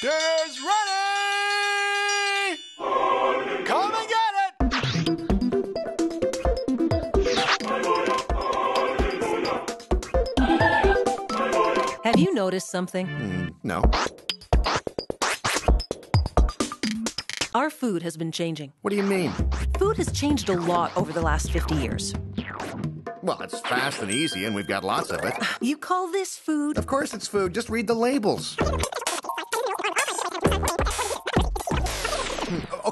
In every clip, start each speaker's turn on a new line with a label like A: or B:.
A: Dinner's ready! Come and get it!
B: Have you noticed something?
C: Mm, no.
B: Our food has been changing.
C: What do you mean?
B: Food has changed a lot over the last 50 years.
C: Well, it's fast and easy, and we've got lots of it.
B: You call this food?
C: Of course, it's food. Just read the labels.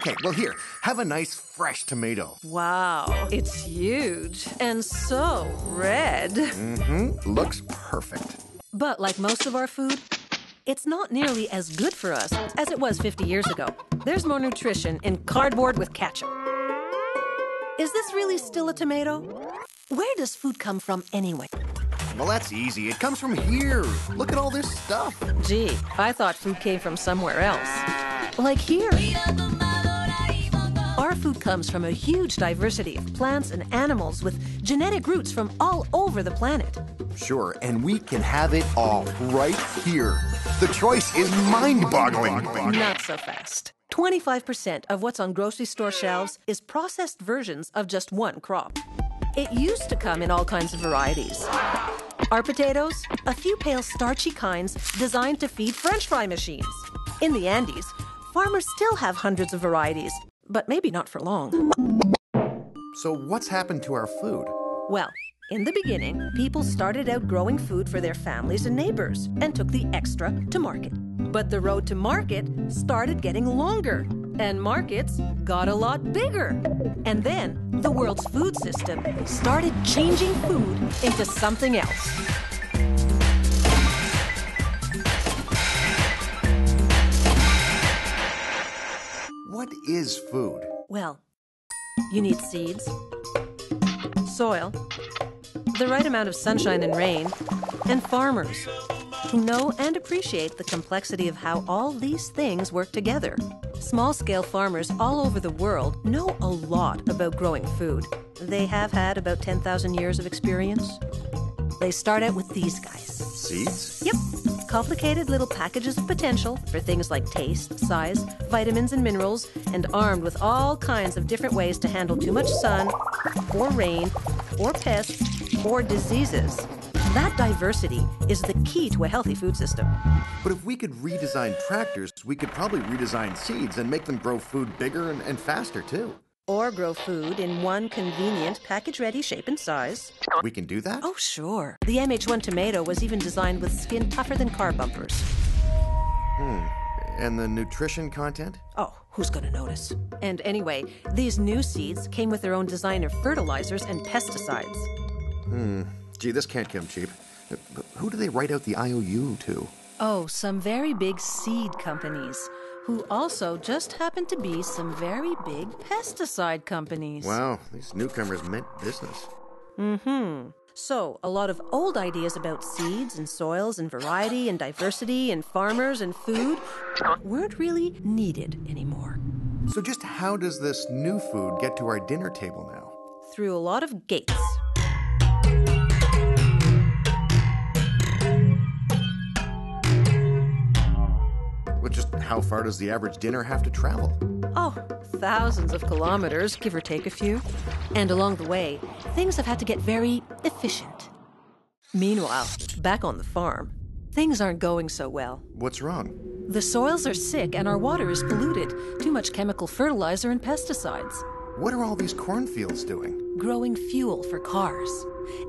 C: Okay, well, here, have a nice fresh tomato.
B: Wow, it's huge and so red.
C: Mm-hmm. Looks perfect.
B: But like most of our food, it's not nearly as good for us as it was 50 years ago. There's more nutrition in cardboard with ketchup. Is this really still a tomato? Where does food come from anyway?
C: Well, that's easy. It comes from here. Look at all this stuff.
B: Gee, I thought food came from somewhere else. Like here. Food comes from a huge diversity of plants and animals with genetic roots from all over the planet.
C: Sure, and we can have it all right here. The choice is mind-boggling.
B: Not so fast. 25% of what's on grocery store shelves is processed versions of just one crop. It used to come in all kinds of varieties. Our potatoes, a few pale starchy kinds designed to feed french fry machines. In the Andes, farmers still have hundreds of varieties, but maybe not for long.
C: So what's happened to our food?
B: Well, in the beginning, people started out growing food for their families and neighbors and took the extra to market. But the road to market started getting longer, and markets got a lot bigger. And then the world's food system started changing food into something else. Well, you need seeds, soil, the right amount of sunshine and rain, and farmers who know and appreciate the complexity of how all these things work together. Small scale farmers all over the world know a lot about growing food. They have had about 10,000 years of experience. They start out with these guys.
C: Seeds?
B: Yep. Complicated little packages of potential for things like taste, size, vitamins, and minerals, and armed with all kinds of different ways to handle too much sun, or rain, or pests, or diseases. That diversity is the key to a healthy food system.
C: But if we could redesign tractors, we could probably redesign seeds and make them grow food bigger and, and faster, too.
B: Or grow food in one convenient, package ready shape and size.
C: We can do that?
B: Oh, sure. The MH1 tomato was even designed with skin tougher than car bumpers.
C: Hmm. And the nutrition content?
B: Oh, who's going to notice? And anyway, these new seeds came with their own designer fertilizers and pesticides.
C: Hmm. Gee, this can't come cheap. But Who do they write out the IOU to?
B: Oh, some very big seed companies, who also just happen to be some very big pesticide companies.
C: Wow, these newcomers meant business.
B: Mm hmm. So, a lot of old ideas about seeds and soils and variety and diversity and farmers and food weren't really needed anymore.
C: So, just how does this new food get to our dinner table now?
B: Through a lot of gates.
C: Well, just how far does the average dinner have to travel?
B: Oh, thousands of kilometers, give or take a few. And along the way, things have had to get very efficient. Meanwhile, back on the farm, things aren't going so well.
C: What's wrong?
B: The soils are sick and our water is polluted. Too much chemical fertilizer and pesticides.
C: What are all these cornfields doing?
B: Growing fuel for cars.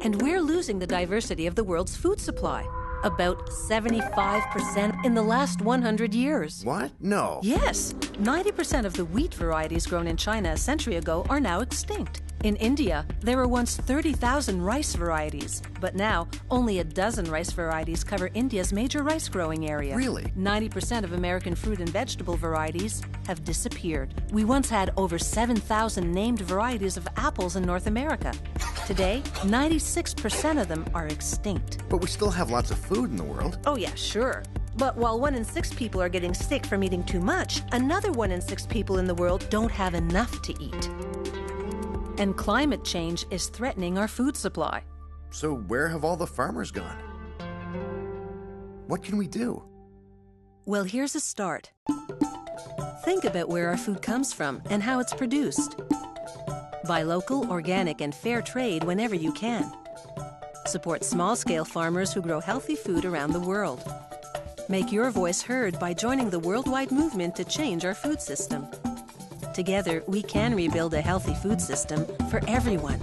B: And we're losing the diversity of the world's food supply. About 75% in the last 100 years.
C: What? No.
B: Yes, 90% of the wheat varieties grown in China a century ago are now extinct. In India, there were once 30,000 rice varieties, but now only a dozen rice varieties cover India's major rice growing area.
C: Really?
B: 90% of American fruit and vegetable varieties have disappeared. We once had over 7,000 named varieties of apples in North America. Today, 96% of them are extinct.
C: But we still have lots of food in the world.
B: Oh, yeah, sure. But while one in six people are getting sick from eating too much, another one in six people in the world don't have enough to eat. And climate change is threatening our food supply.
C: So, where have all the farmers gone? What can we do?
B: Well, here's a start. Think about where our food comes from and how it's produced. Buy local, organic, and fair trade whenever you can. Support small scale farmers who grow healthy food around the world. Make your voice heard by joining the worldwide movement to change our food system. Together, we can rebuild a healthy food system for everyone.